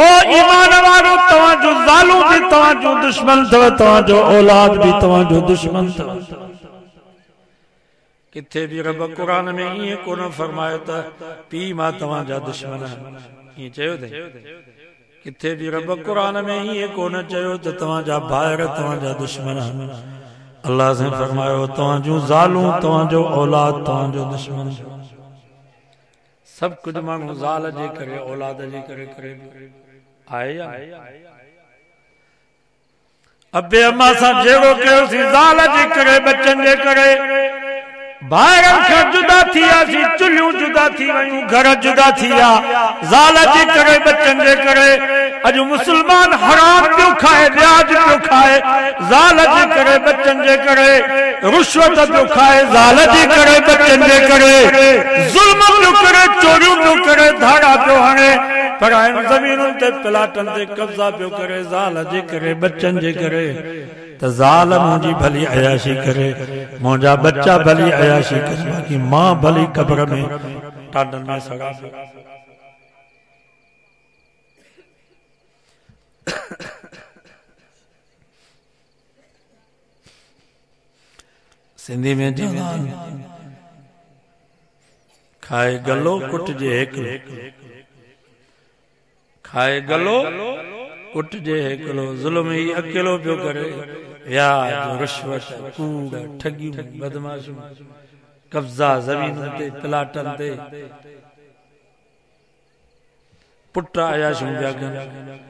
ओ ईमान वारो तव्हांजो ज़ालूं बि तव्हांजो दुश्मन अथव तव्हांजो औलाद बि तव्हांजो दुश्मन अथव किथे बि रब क़ुर में ईअं कोन फरमायो त पीउ माँ तव्हांजा दुश्मन ईअं चयो अथई किथे बि रब क़ुर में ईअं कोन चयो त तव्हांजा भाइर तव्हांजा दुश्मन अलाह से फरमायो तव्हांजूं ज़ालूं तव्हांजो औलाद तव्हांजो दुश्मन। सभु कुझु माण्हू ज़ाल जे करे औलाद जे करे करे। आहे या? अबे अम्मा सां जहिड़ो कयोसीं ज़ाल जे करे बचनि जे करे। बाहर खां जुदा थी वियासीं चुल्हियूं जुदा थी वयूं घर जुदा थी विया ज़ाल जे करे बचनि जे करे। अॼु मुस्लमान हराम पियो खाए, ब्याज पियो खाए? ज़ाल जे करे बचनि जे करे। रुश्वत पियो खाए ज़ाल जे करे बचनि जे करे। ज़ुल्म पियो करे, चोरियूं पियो करे, धाड़ा पियो हणे? पर आहिनि ज़मीनुनि ते प्लाटनि ते कब्ज़ा पियो करे ज़ाल जे करे बचनि जे करे। त ज़ाल मुंहिंजी भली अयाशी करे मुंहिंजा बच्चा भली अयाशी करे, बाक़ी माँ भली क़ब्र में टाडनि में सड़ा। सिंधी में खाए गलो कुट जे हिकिलो खाए गलो कुट जे हिकिलो ज़ुल्म ई अकेलो पियो करे व्याज रिश्वत कूड़ ठगियूं बदमाशियूं कब्ज़ा ज़मीनुनि ते प्लाटनि ते पुट अयाशियूं पिया कनि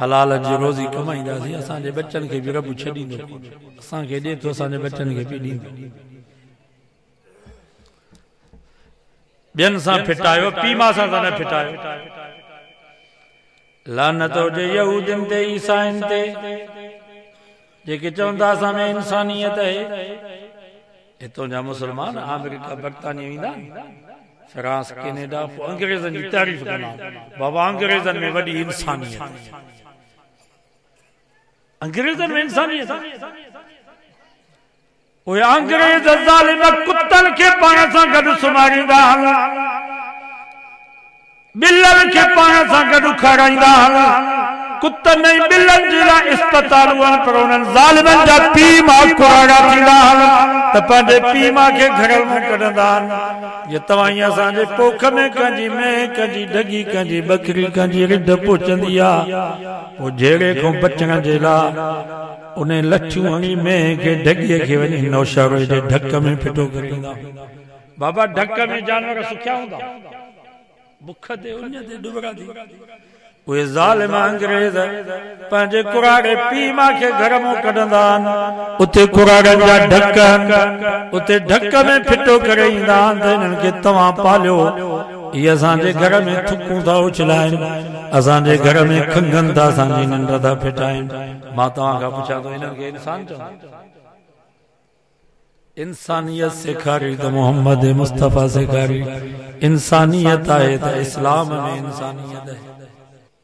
हलाल जी रोज़ी कमाईंदासीं फ्रांस कैनेडा पोइ अंग्रेज़नि जी तारीफ़ कंदा बाबा अंग्रेज़नि में वॾी इंसानियत। अंग्रेज़नि में इंसानियत। उहे अंग्रेज़ ज़ालिम कुतनि खे पाण सां गॾु सुम्हारींदा आहिनि ॿिलनि खे पाण सां गॾु खाराईंदा आहिनि कुतनि ऐं ॿिलनि जे लाइ इस्पतालूं आहिनि पर उन्हनि ज़ालिमनि जा पीउ माँ कुराड़ा थींदा आहिनि त पंहिंजे पीउ माँ खे घर में कढंदा आहिनि जे तव्हां ईअं असांजे पोख में कंहिंजी मेह कंहिंजी ढगी कंहिंजी बकरी कंहिंजी रिढ पोचंदी आहे पोइ जहिड़े खां बचण जे लाइ उन लठियूं हणी मेह खे ढगीअ खे वञी नौशारो जे ढक में फिटो करे ईंदा बाबा ढक में जानवर सुखिया हूंदा बुख ते उन ते डुबरा थी उहे ज़ालिम अंग्रेज़ पंहिंजे कुराड़े पीउ माँ खे घर माँ कढंदा आहिनि उते कुराड़नि जा ढक उते ढक में फिटो करे ईंदा आहिनि त हिननि खे तव्हां पालियो इहे असांजे घर में थुकूं था उछलाइनि असांजे घर में खंगनि था असांजी निंड था फिटाइनि माँ तव्हां खां पुछां थो हिननि खे इंसान इंसानियत सेखारी त मोहम्मद मुस्तफ़ा सेखारी इंसानियत आहे त इस्लाम में इंसानियत आहे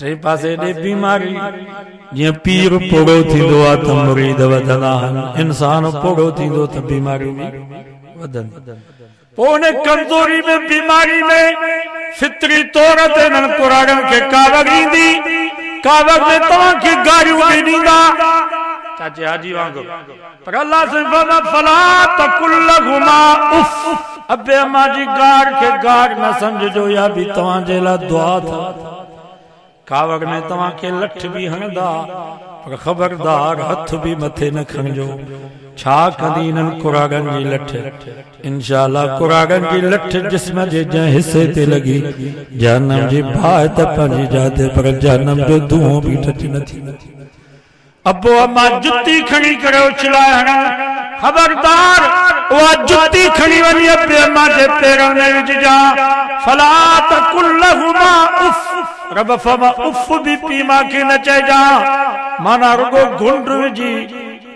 टे पासे ॾे बीमारी। जीअं पीर पोड़ो थींदो आहे त मुरीद वधंदा आहिनि इंसान पोड़ो थींदो त बीमारियूं बि वधंदी पोइ उन कमज़ोरी में बीमारी में फितरी तौर ते हिननि कुराड़नि खे कावड़ ईंदी कावड़ में तव्हांखे गारियूं बि ॾींदा चाचे हाजी वांगुरु। पर अल्लाह से फरमा फला तकुल घुमा उफ। अबे अम्मा जी गार खे गार न समझजो या भी तव्हांजे लाइ दुआ था। कावड़ में तव्हांखे लठ बि हणंदा, पर ख़बरदार हथ बि मथे न खणजो। छा कंदी इन्हनि कुरागनि जी लठ? इनशाला कुरागनि जी लठ जिस्म जे जंहिं हिसे ते लॻी जनम जी भाउ त पंहिंजी जाते, पर जनम जो धुओं बि टच न थी। अबो अम्मा जुती खणी करे उछलाए हणनि खबरदार उहा जुती खणी वञी अम्मा जे पेरनि में विझजा फला तकुल लहुमा उफ, रब फमा उफ भी पी माँ खे न चइजा माना रुगो घुंड विझी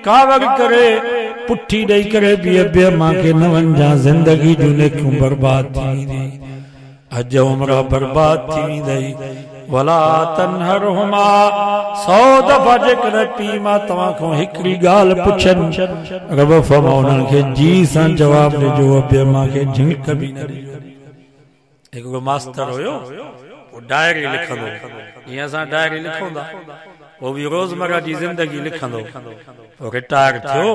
कावड़ करे पुठी ॾेई करे बि अम्मा खे न वञा ज़िंदगी जूं नेकियूं बर्बाद थी वेंदी अज उम्र बर्बाद थी वेंदई वला तनहरहुमा सौ दफ़ा जेकॾहिं पीउ माँ तव्हां खां हिकिड़ी ॻाल्हि पुछनि। रब फमा उन्हनि खे जी सां जवाबु ॾिजो अबे खे झिणक बि न ॾिजो हिकिड़ो मास्तर हुयो, वो डायरी लिखंदो। ईअं असां डायरी लिखूं था वो बि रोज़मर्रा जी ज़िंदगी लिखंदो। पोइ रिटायर थियो,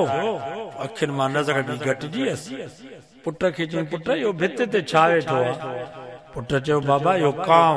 अखियुनि माँ नज़र बि घटिजी वियसि पुट खे चई, पुट, इहो भित ते छा वेठो आहे पुट चयो, बाबा, इहो कांव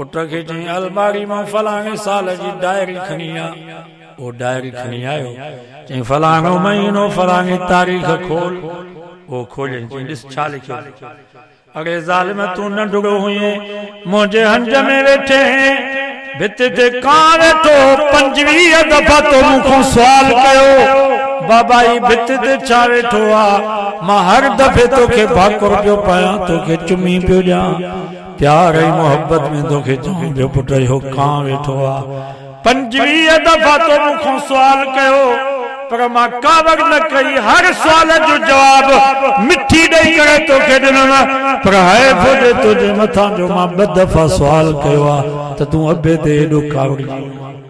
पुट खे चई अलमारी माँ फलाणे साल जी डायरी खणी आ डायरी खणी आयो, चई फलाणो महीनो, फलाणी तारीख़ खोल। वो खोले, चई ॾिस छा लिखियो। अरे ज़ालिम, तूं नंढड़ो हंज में वेठे भित ते कां दफ़ा तो कयो। बाबा भित ते छा माँ हर दफ़े तोखे भाकुर पियो पायां, तोखे चुमी पियो प्यार ऐं मोहबत में तोखे चवां पियो पुट इहो कां वेठो आहे पंजवीह दफ़ा तो मूंखां सुवाल कयो पर माँ कावड़ न कई हर सवाल जो जवाब मिठी ॾेई करे तोखे ॾिनमि पर है फुॾे तुंहिंजे मथां जो माँ ॿ दफ़ा सुवाल कयो आहे त तूं अबे ते एॾो कावड़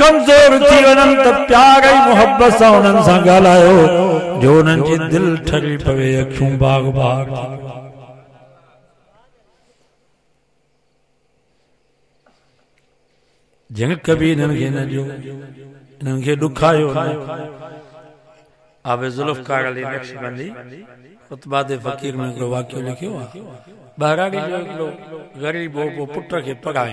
कमज़ोर थी वञनि त प्यार ऐं मोहबत सां उन्हनि सां ॻाल्हायो जो उन्हनि जी दिलि ठरी पवे अखियूं बाग बाग। झिणक बि हिननि खे न ॾियो हिननि खे न। आबे जुल्फकार अली नक्शबंदी खुतबाद फकीर में हिकिड़ो वाकियो लिखियो आहे ॿाहिराड़ी जो ग़रीब हो, पोइ पुट खे पढ़ाए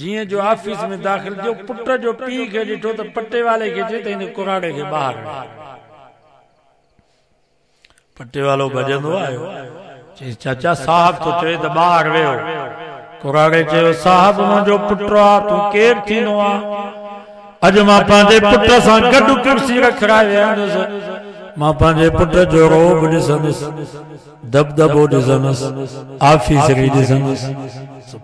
जीअं जो ऑफ़िस में दाख़िल थियो पुट जो पीउ खे ॾिठो त पटे वाले खे चए त हिन कुराड़े खे ॿाहिरि पटे वालो भॼंदो आयो चई चाचा साहब तो चए त ॿाहिरि वियो कुराड़े चयो साहब मुंहिंजो पुटु आहे तूं केरु थींदो आहे अॼु माँ पंहिंजे पुट सां गॾु कुर्सी रखाए वेहंदुसि माँ पंहिंजे पुट जो रोब ॾिसंदुसि दबदबो ॾिसंदुसि ऑफिसरी ॾिसंदुसि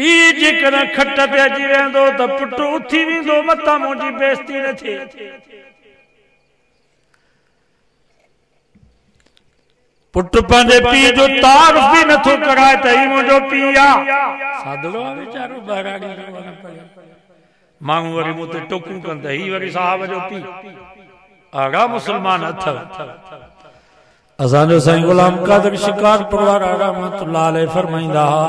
पीउ जेकॾहिं खट ते अची वेंदो त पुटु उथी वेंदो मथां मुंहिंजी बेइज़ती न थिए। पुटु पंहिंजे पीउ जो तार बि नथो कराए त ही मुंहिंजो पीउ आहे सादड़ो आहे वीचारो बहिराड़ी माण्हू वरी मूं ते टोकूं कनि त ही वरी साहब जो पीउ। अहिड़ा मुस्लमान अथव। असांजो साईं गुलाम कादर शिकारपुर वारा रहमतुल्लाह फरमाईंदा हुआ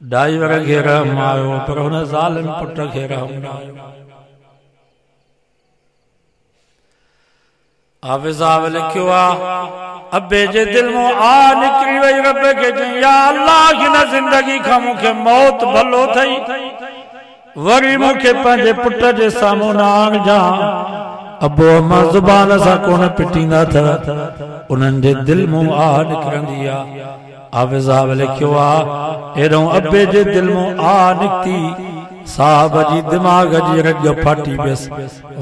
ड्राइवर खे रहम आयो पर हुन ज़ालिम पुट खे रहम न आयो हाफ़िज़ लिखियो आहे अबे जे दिल मो आ निकिरी वई रब खे चई या अल्लाह हिन ज़िंदगी खां मूंखे मौत भलो थई वरी मूंखे पंहिंजे पुट जे साम्हूं न आणजा अबो अम्मा ज़ुबान सां कोन पिटींदा अथव उन्हनि जे दिल मो आ निकिरंदी आहे हाफ़िज़ाब लिखियो आहे एॾो अबे जे दिल माँ आ निकिती, साहब जी दिमाग़ जी रग फाटी पियसि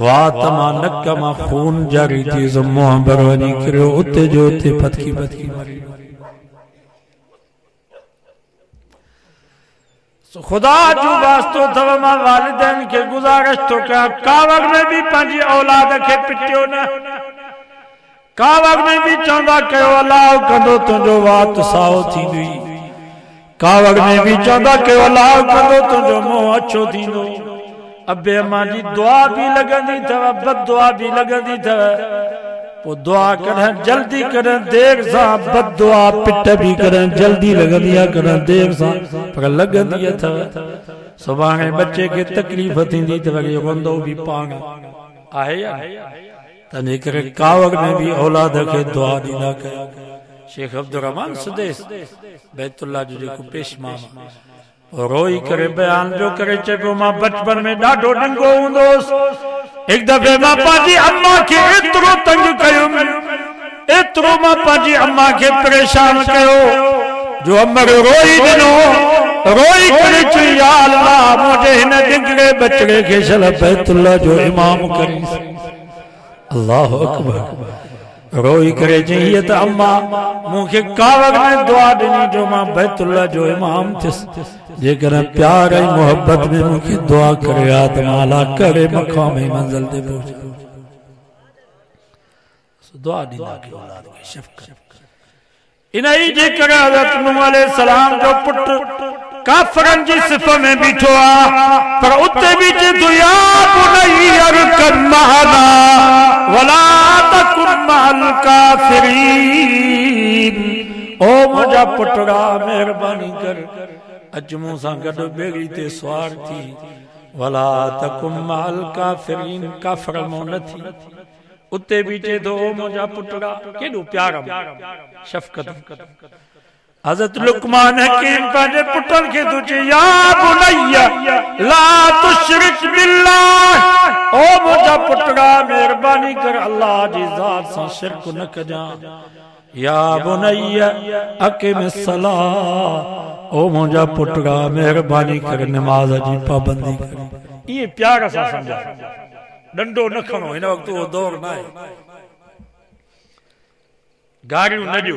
वात माँ नक माँ खून जारी थी मुंहुं भर वञी किरियो, उते जो उते पथकी पथकी मरी। ख़ुदा जो वास्तो अथव माँ वालिदैन खे गुज़ारिश थो कयां कावड़ में बि पंहिंजी औलाद खे पिटियो न। कावड़ में भी चवंदा कयो अलाह कंदो तुंहिंजो वात साओ थींदी कावड़ में भी चवंदा कयो अलाह कंदो तुंहिंजो मुंहुं अछो थींदो। अबे अम्मा जी दुआ भी लगंदी अथव बद दुआ भी लगंदी अथव पोइ दुआ कॾहिं जल्दी कॾहिं देर सां बद दुआ पिट भी कॾहिं जल्दी लगंदी आहे कॾहिं देर सां। पर लगंदी अथव सुभाणे बचे खे तकलीफ़ थींदी त वरी रोंदो भी पाण। आहे या तंहिंजे करे कावड़ में भी औलाद खे दुआ ॾींदा कयो शेख अब्दुल रहमान सुदेस, बैतुल्ला जो जेको पेशमा। रोई करे बयान, जो करे चइबो माँ, बचपन में ॾाढो नंढो हूंदोसि हिकु दफ़े माँ पंहिंजी अम्मा खे एतिरो तंग कयो, एतिरो माँ पंहिंजी अम्मा खे परेशान कयो, जो अमर रोई ॾिनो। रोई करे चई, या अल्लाह मुंहिंजे हिन डिंगड़े बचड़े खे छल बैतुल्ला जो इमाम करी अल्लाह अकबर। रोई करे चई त अम्मा, मूंखे कावड़ में दुआ ॾिनी जो माँ बैतुल्ला जो इमाम थियुसि जेकर प्यार ऐं मोहब्बत में मूंखे दुआ करे आ त माँ अला करे, मक़ाम मंज़िल ते पहुचा। दुआ ॾींदा कयो औलाद खे शफ़क़त। जे करे हज़रत नूह अलैहि सलाम जो पुटु काफरन जी सिफ़ में बीठो आ पर उते भी चे तो या बुनैयर कर महना वला तकुन महल काफिरीन। ओ मुंहिंजा पुटड़ा मेहरबानी कर अच मूं सां गॾु ते सवार थी। वला तकुन महल काफिरीन, काफर मूं न थी। उते भी चे तो मुंहिंजा पुटड़ा केॾो प्यार शफ़क़त। हज़रत लुकमान हकीम पंहिंजे पुटनि खे थो चए या बुनैया ला तुशरिक बिल्लाह। ओ मुंहिंजा पुटड़ा महिरबानी कर अल्लाह जी ज़ात सां शिरक न कजां। या बुनैया अकिम सलाह। ओ मुंहिंजा पुटड़ा महिरबानी कर नमाज़ जी पाबंदी कर। ये प्यार सां समझा। डंडो न खणो हिन वक़्तु उहो दौर न आहे गाड़ियूं न ॾियो।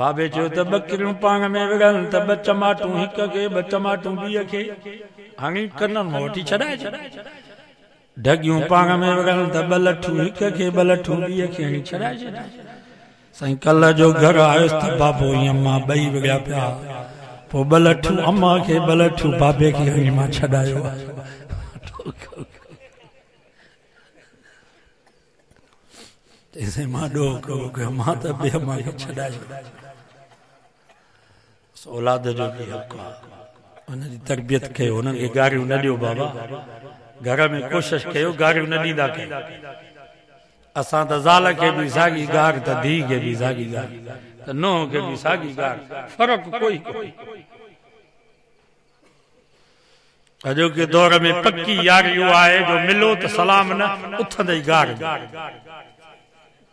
बाबे चयो त ॿकिरियूं पाण में विढ़नि त ॿ टमाटूं हिक खे ॿ टमाटूं ॿीअ खे। हाणे कननि माँ वठी छॾाए ढगियूं में विढ़नि त ॿ लठूं हिक खे ॿ लठूं ॿीअ खे हाणे छॾाए छॾाए जो घर आयुसि त बाबो ईअं माँ ॿई विढ़िया पिया। पोइ ॿ लठूं अम्मा खे ॿ लठूं बाबे खे हाणे माँ छॾायो। आहे माँ ॾोह कयो माँ त ॿिए माँ छॾाए। औलाद जो बि हक़ आहे तरबियत कयो हुननि खे गारियूं न ॾियो बाबा। घर में कोशिशि कयो गारियूं न ॾींदा कयो असां त ज़ाल खे बि गार त धीउ खे बि साॻी गार। त नुंहं खे बि साॻी गार। फ़र्क़ु कोई कोई। अॼोके दौर में पकी यार इहो आहे जो मिलो त सलाम न, उथंदे गार।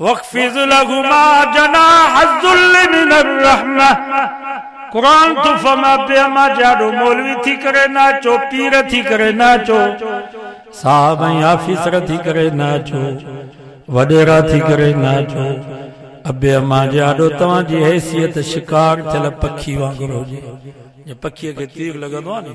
वक़फ़िज़ लहुमा जनाह ज़ुल्ल मिन रहमा। कुरान तो फमा पे मा जाडो मौलवी थी करे नाचो पीर थी करे नाचो साहब ऐं ऑफिसर थी करे नाचो वॾेरा थी करे नाचो अबे अम्मा जाडो तव्हांजी हैसियत शिकार थियल पखी वांगुरु हुजे। पखीअ खे तीर लॻंदो आहे नी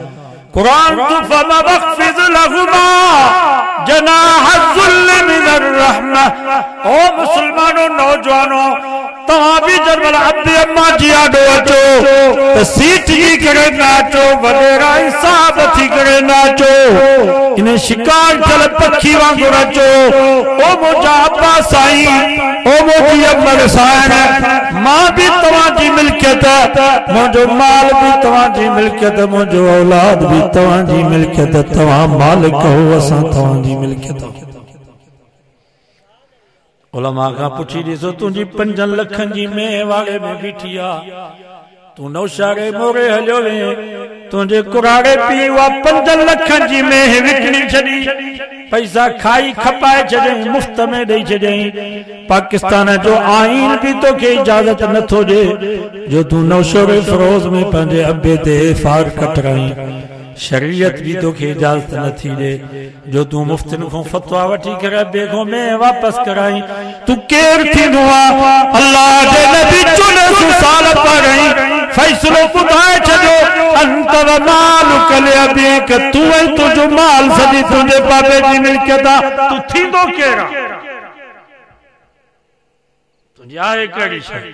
कुरान तू रहमा। ओ मुसलमानों नौजवानों तव्हां बि जरमल अबे अम्मा जी आॾो अचो सीट जी करे नाचो वॾेरा हिसाब थी करे नाचो इन शिकार थियल पखी वांगुरु अचो ओ मुंहिंजा अब्बा साईं, ओ मुंहिंजी अमर साईं माँ बि तव्हांजी मिल्कियत मुंहिंजो माल बि तव्हांजी मिल्कियत मुंहिंजो औलाद बि तव्हांजी मिल्कियत तव्हां मालिक हो, असां तव्हांजी मिल्कियत। पुछी जी में तूं नौशारे मोरे कुराड़े पंज जी पैसा खाई खपाए मुफ़्त में पाकिस्तान जो आइन बि तोखे इजाज़त नथो ॾे जो तूं नौशोरे फरोज़ में पंहिंजे अबे ते फार कटराई। शरीयत भी तोखे इजाज़त न थी ॾे जो तूं मुफ़्तिन खां फतवा वठी करे, बेगो में वापस कराई। तूं केरु थींदो आहे अल्लाह जे नबी चुने साल पढ़ई। फ़ैसिलो ॿुधाए छॾियो। अंत व माल कले अबीक तूं ऐं तुंहिंजो माल सॼी तुंहिंजे बाबे जी मिल्कियत आहे तूं थींदो केरु आहे तुंहिंजी आहे कहिड़ी शइ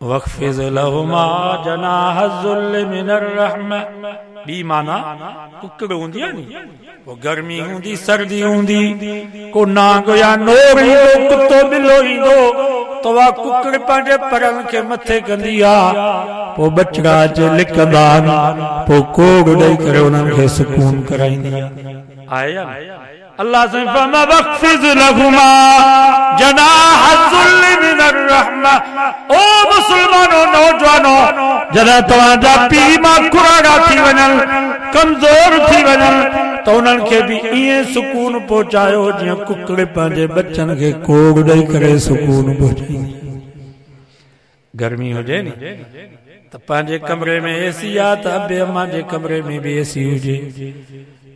वक़फ़िज़ लहुमा जनाह ज़ुल्ल मिनर रहम ॿी माना कुकड़ हूंदी आहे नी पोइ गर्मी हूंदी सर्दी हूंदी को नांग या नोर ईंदो कुतो ॿिलो ईंदो त उहा कुकड़ पंहिंजे परनि खे मथे कंदी आहे पोइ बचड़ा अचे लिकंदा पोइ कोड़ ॾेई करे उन्हनि खे सुकून कराईंदी आहे आहे अल्लाह से फमा वक्फिज लहुमा जनाह जुल्ल मिनर रहमा। ओ मुसलमानो, नौजवानो जॾहिं तव्हांजा पीउ माँ कुराड़ा थी वञनि कमज़ोर थी वञनि त उन्हनि खे बि ईअं सुकून पहुचायो जीअं कुकड़ पंहिंजे बचनि खे कोड़ ॾेई करे सुकून पहुचाईंदी गर्मी हुजे नी, त पंहिंजे कमरे में एसी आहे त अबे अम्मा जे कमरे में बि एसी हुजे।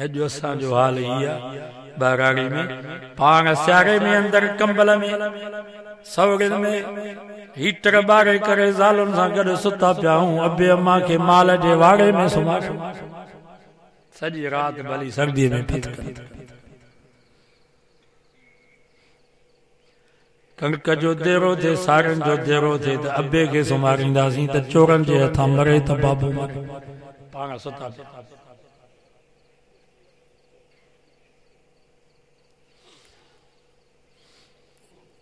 अॼु असांजो हाल ई आहे ॿाराड़ी में पाण सियारे में अंदरि कंबल में सवड़ियुनि में, हीटर ॿारे करे ज़ालुनि सां गॾु सुता पिया आहियूं अबे अम्मा खे माल जे वाड़े में सुम्हा सॼी राति भली सर्दीअ में कणिक जो देरो थिए साड़ियुनि जो देरो थिए त अबे खे सुम्हारींदासीं त चोरनि जे हथां मरे त बाबू मरे। पाण सुता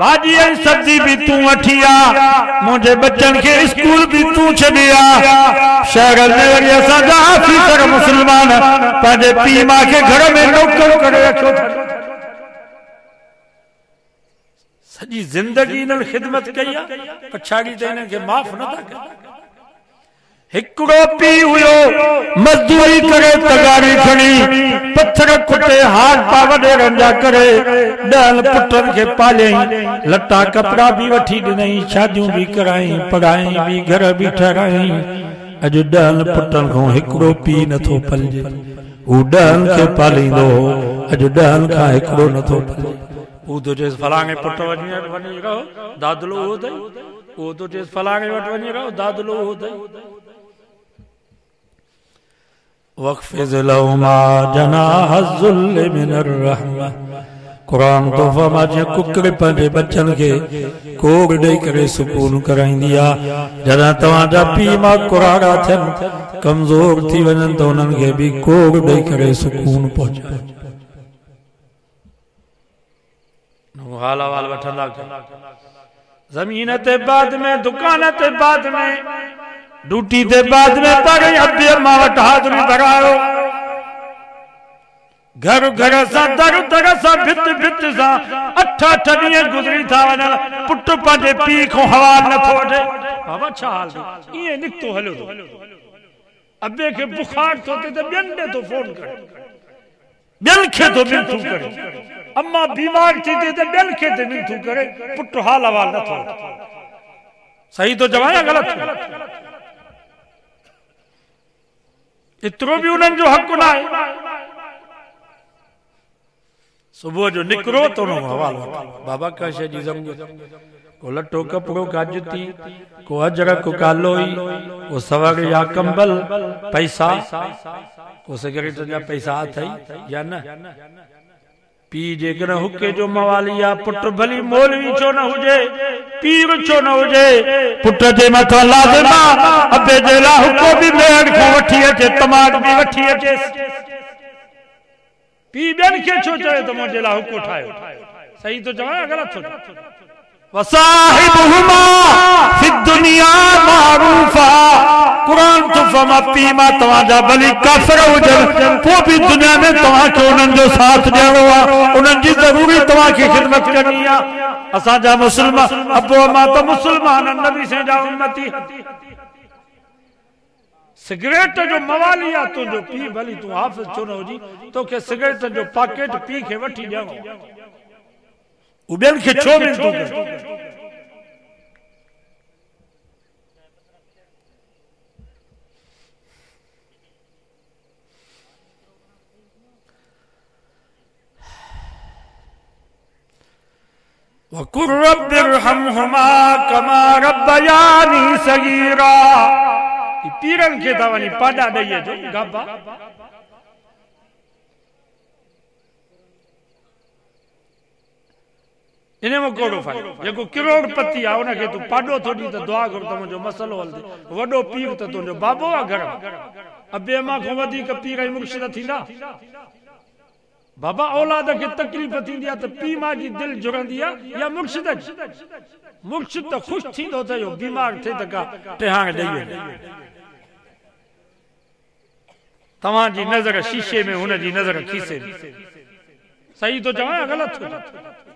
भाॼी ऐं सब्ज़ी बि तूं वठी मुंहिंजे बचनि खे स्कूल बि तूं छॾी शहर में वरी असांजा ऑफिसर मुस्लमान, पंहिंजे पीउ माउ खे घर में नौकर करे रखियो। सॼी ज़िंदगी इन्हनि ख़िदमत कई आहे पछाड़ी त हिननि खे माफ़ नथा कनि। हिकिड़ो पीउ हुयो, मज़दूरी करे तगारी खणी, पत्थर कुटे हाथ पा वॾेरनि जा करे ॾहनि पुटनि खे पालियईं, लटा कपिड़ा बि वठी ॾिनई, शादियूं बि कराई, पढ़ाई बि, घर बि ठहिराई। अॼु ॾहनि पुटनि खां हिकिड़ो पीउ नथो पलिजे। हू ॾहनि खे पालींदो, अॼु ॾहनि खां हिकिड़ो नथो पलिजे। हू तो चएसि, फलाणे पुट वञी वञी रहो, दादलो उहो अथई। उहो तो चएसि, फलाणे वटि वञी रहो, दादलो उहो अथई। वक़फ़िज़ जनाह ज़ुल्ल मिनर रहमा क़ुरान तो फरमा जीअं कुकड़ पंहिंजे बचनि खे कोड़ ॾेई करे सुकून कराईंदी आहे जॾहिं तव्हांजा पीउ माँ कुराड़ा थियनि कमज़ोर थी वञनि त उन्हनि खे बि कोड़ ॾेई करे सुकून पहुचाए हाल अहवाल वठंदा ज़मीन ते बाद में दुकान ते बाद में ड्यूटी ते बाद में पर अबे माँ वटि हाज़िरी घर घर सां, दर दर सां, भित भित सां अठ अठ ॾींहं गुज़री था वञनि पुट पंहिंजे पीउ खां हवाल नथो वठे बाबा, छा हाल ईअं निकितो हलियो थो अबे खे बुखार त ॿियनि ॾे थो फ़ोन करे। ॿियनि खे थो मिनथू करे। अम्मा बीमार थी त ॿियनि खे थो मिनथू करे। पुट हाल हवाल नथो सही थो चवां या ग़लति? एतिरो बि उन्हनि जो हक़ न आहे सुबुह जो निकिरो त हुन हवालो बाबा का शइ जी ज़म को लटो कपिड़ो का जुती को अजरक को कालोई, को सवग या कंबल, पैसा। को सिगरेट जा पैसा अथई या न? पी जेकॾहिं हुके जो मवालिया, पुट भली मौलवी छो न हुजे, पीर छो न हुजे। पुट जे मथां लाजमा, अबे जे ला हुको बि मेड़ खां वठी अचे तमाक बि वठी अचे। पी ॿियनि खे छो चए त मुंहिंजे लाइ हुको ठाहियो? सही थो चवां ग़लति फिद दुनिया मारूफा। तो त सिगरेट जो मवाली तुंहिंजो पी तूं तोखे सिगरेट जो पैकेट पी खे वठी ॿियनि खे छो वकुर कमा रब्बयानी सगीरा। पीरनि था वञी पाॾा ॾेई अचो गाबा। इन में कहिड़ो फ़ाइदो जेको किरोड़पति आहे उनखे तूं पाॾो थो ॾी त दुआ कर त मुंहिंजो मसइलो हलंदे वॾो पीर त तुंहिंजो बाबो आहे घर अबे अमा खां वधीक पीर ऐं मुर्शिद थींदा। बाबा औलाद खे तकलीफ़ थींदी आहे त पीउ माउ जी दिलि जुड़ंदी आहे या मुर्शिद मुर्शिद त ख़ुशि थींदो त इहो बीमार थिए त का टिहाण ॾेई वञे तव्हांजी नज़र शीशे में हुनजी नज़र खीसे सही थो चवां ग़लति? थो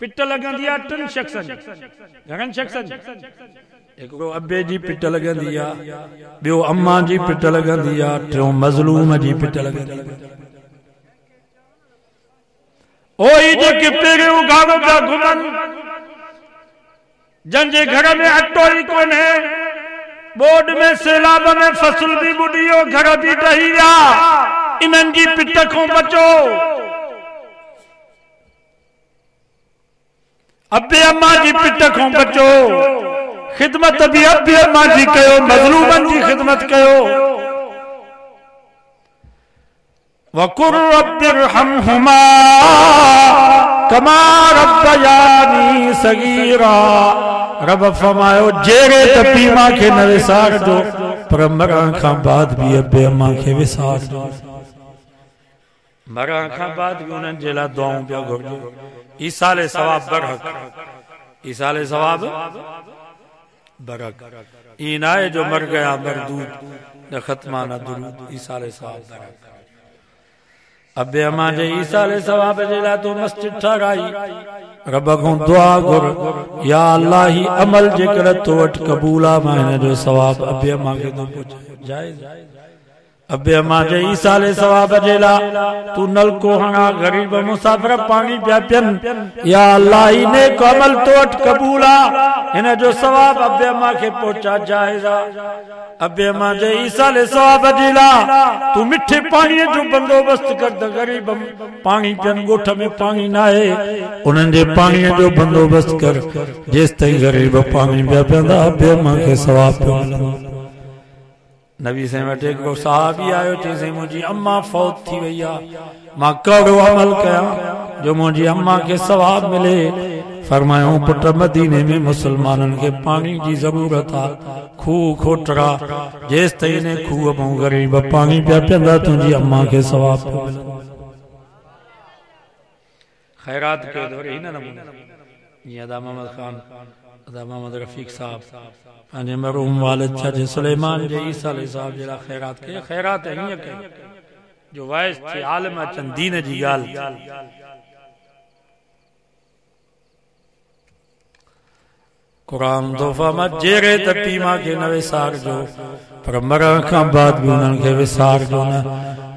पिट लॻंदी आहे टिनि शख़्सनि घणनि शख़्सनि हिकिड़ो अबे जी पिट लॻंदी आहे ॿियो अम्मा जी पिट लॻंदी आहे टियों मज़लूम जी पिट लॻंदी ओही पहिरियों गानो पिया घुमनि। जंहिंजे घर में अटो ई कोन्हे बोर्ड में सैलाब में फ़सल बि ॿुॾी वियो घर बि ॾही विया इन्हनि जी पिट खां बचो। अबे अम्मा जी पिट खां बचो ख़िदमत बि अबे अम्मा जी कयो मज़लूमनि जी ख़िदमत कयो वकुर रब्बिरहमहुमा कमा रब्बयानी सगीरा। रब फरमायो जहिड़े त पीउ माँ खे न विसारजो पर मरण खां बाद बि अबे अम्मा खे विसारजो मरण खां बाद बि उन्हनि जे लाइ दुआऊं पिया घुरिजो। ईसाले सवाब बरहक। ईसाले सवाब बरक ई न आहे जो मर गया मरदूद न ख़त्मा न दुरूद, ईसाले सवाब बरक अबे अमा जे ईसाले सवाब जे लाइ तूं मस्जिद ठाराई रब खां दुआ घुर या अल्लाह ही अमल जेकर तो वटि क़बूल आहे माँ हिन जो सवाब अबे अमा खे थो पहुचाए जाइज़ अबे अमा जे ईसाले सवाब जे लाइ तू नलको हणा गरीब मुसाफ़िर पाणी पिया पियनि या अल्लाह ही नेक अमल तो वटि क़बूल। हिन जो सवाब अबे अमा खे पहुचा आहे अबे अमा जे ईसाले सवाब जे लाइ तू मिठे पाणीअ जो बंदोबस्त कर त गरीब। पाणी पियनि ॻोठ में पाणी न आहे उन्हनि जे पाणीअ जो बंदोबस्त कर, जेसि ताईं गरीब पाणी पिया पीअंदा अबे अमा खे सवाब मिलंदो नबी साईं वटि हिकिड़ो साहबी आयो चई साईं मुंहिंजी अम्मा फौत थी आहे माँ कहिड़ो अमल कयां, जो मुंहिंजी अम्मा खे सवाब मिले। फरमायो, पुट मदीने में मुसलमाननि खे पाणी जी ज़रूरत आहे खूह खोटरा जेसि ताईं इन खूह माँ ग़रीब पाणी पिया पीअंदा तुंहिंजी अम्मा खे सवाब ख़ैरात कयो त वरी हिन नमूने। जीअं अदा मोहम्मद ख़ान, अदा मोहम्मद रफ़ीक साहब। पंहिंजे मरूम वालिद छा जे सुलेमान जे ईसा साहब जे लाइ ख़ैरात कई ख़ैरात हीअं कई जो वाइस थिए आलम अचनि दीन जी ॻाल्हि क़ुरान तोहफ़ा माँ जेरे त पीउ माँ खे न विसारजो पर मरण खां बाद बि उन्हनि खे विसारजो न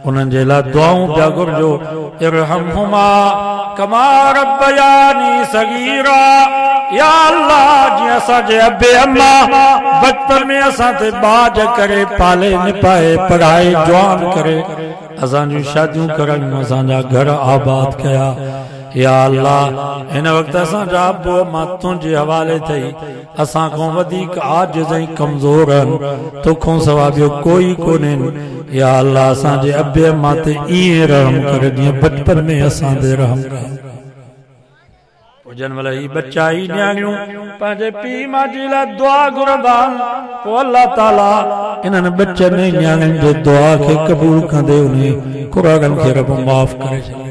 उन्हनि जे लाइ दुआऊं पिया घुरिजो इरहमहुमा कमा रब्बयानी सगीरा या अल्लाह जीअं असांजे अबे अम्मा बचपन में असां ते बाज करे पाले निपाए पढ़ाए जवान करे असांजूं शादियूं करायूं असांजा घर आबाद कया या अल्लाह इन वक़्तु असांजा अबो अम्मा तुंहिंजे हवाले अथई असां खां वधीक आजिज़ ऐं कमज़ोर आहिनि। तोखां सवाइ ॿियो कोई कोन्हे। या अल्लाह, असांजे अबे अम्मा ते ईअं रहम कर, जीअं बचपन में असां ते रहम कर। जन महिल ही बच्चा, ही न्याणियूं, पंहिंजे पीउ माँ लाइ दुआ घुरंदा पोइ अलाह ताला इन्हनि बचनि न्याणियुनि जे दुआ खे क़बूल कंदे उन कुरागनि खे रब माफ़ करे छॾे।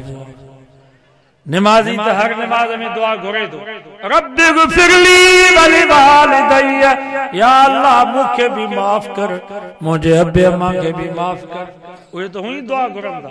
निमाज़ी तो हर नमाज़ में दुआ घुरे दो। रब गुफिरली वली वालिदैया। या अल्लाह मूंखे भी माफ़ कर मुझे अब्बे अम्मा के भी माफ़ कर। उहे तो हुई दुआ घुरंदा।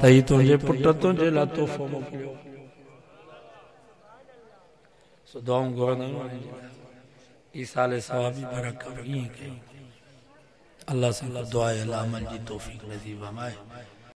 त ही तुंहिंजे पुट तुंहिंजे लाइ तोहफ़ो मोकिलियो। सो दुआऊं घुरंदा आहियूं ई साल सवाब जी बरकत ईअं कई अल्लाह सां दुआ अमल जी तौफ़ीक़ नसीब हमाए